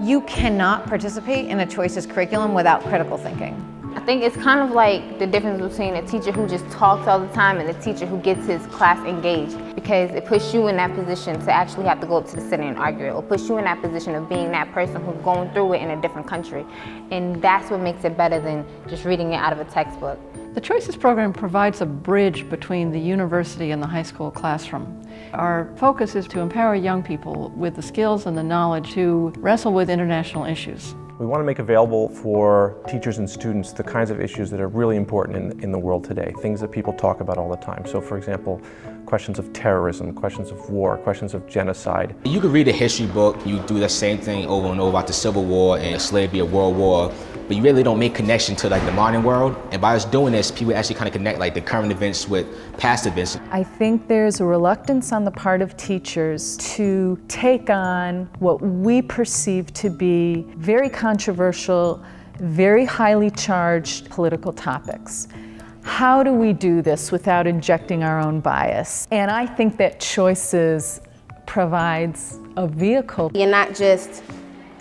You cannot participate in a choices curriculum without critical thinking. I think it's kind of like the difference between a teacher who just talks all the time and a teacher who gets his class engaged because it puts you in that position to actually have to go up to the center and argue it. or puts you in that position of being that person who's going through it in a different country. And that's what makes it better than just reading it out of a textbook. The Choices program provides a bridge between the university and the high school classroom. Our focus is to empower young people with the skills and the knowledge to wrestle with international issues. We want to make available for teachers and students the kinds of issues that are really important in, in the world today, things that people talk about all the time. So for example, questions of terrorism, questions of war, questions of genocide. You could read a history book, you do the same thing over and over about the Civil War and slavery or World War, but you really don't make connection to like the modern world. And by us doing this, people actually kind of connect like the current events with past events. I think there's a reluctance on the part of teachers to take on what we perceive to be very controversial, very highly charged political topics. How do we do this without injecting our own bias? And I think that Choices provides a vehicle. You're not just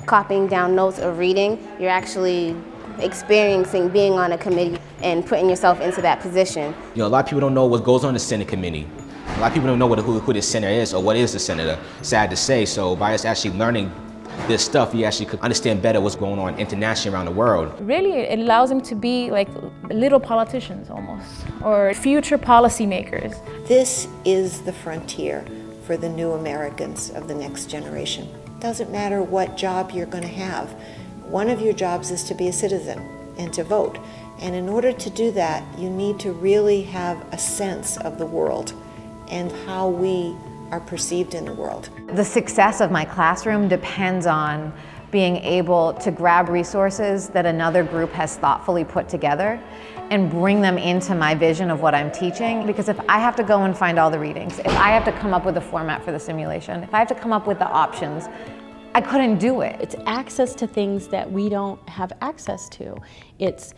copying down notes or reading, you're actually experiencing being on a committee and putting yourself into that position. You know, a lot of people don't know what goes on in the Senate committee. A lot of people don't know what, who, who the senator is or what is the senator. Sad to say, so by us actually learning this stuff, you actually could understand better what's going on internationally around the world. Really, it allows them to be like little politicians almost, or future policymakers. This is the frontier for the new Americans of the next generation. Doesn't matter what job you're going to have. One of your jobs is to be a citizen and to vote. And in order to do that, you need to really have a sense of the world and how we are perceived in the world. The success of my classroom depends on being able to grab resources that another group has thoughtfully put together and bring them into my vision of what I'm teaching. Because if I have to go and find all the readings, if I have to come up with a format for the simulation, if I have to come up with the options, I couldn't do it. It's access to things that we don't have access to. It's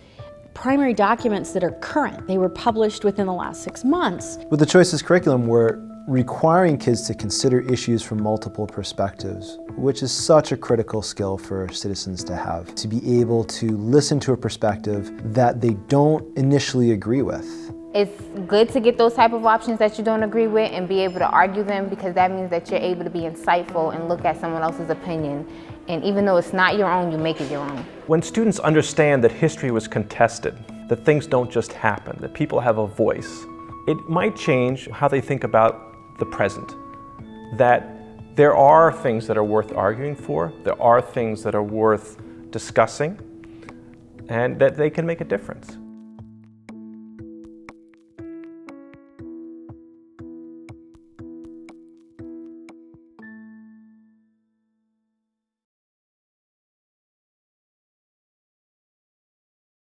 primary documents that are current. They were published within the last six months. With the Choices curriculum, we're requiring kids to consider issues from multiple perspectives, which is such a critical skill for citizens to have. To be able to listen to a perspective that they don't initially agree with. It's good to get those type of options that you don't agree with and be able to argue them because that means that you're able to be insightful and look at someone else's opinion. And even though it's not your own, you make it your own. When students understand that history was contested, that things don't just happen, that people have a voice, it might change how they think about the present. That there are things that are worth arguing for, there are things that are worth discussing, and that they can make a difference.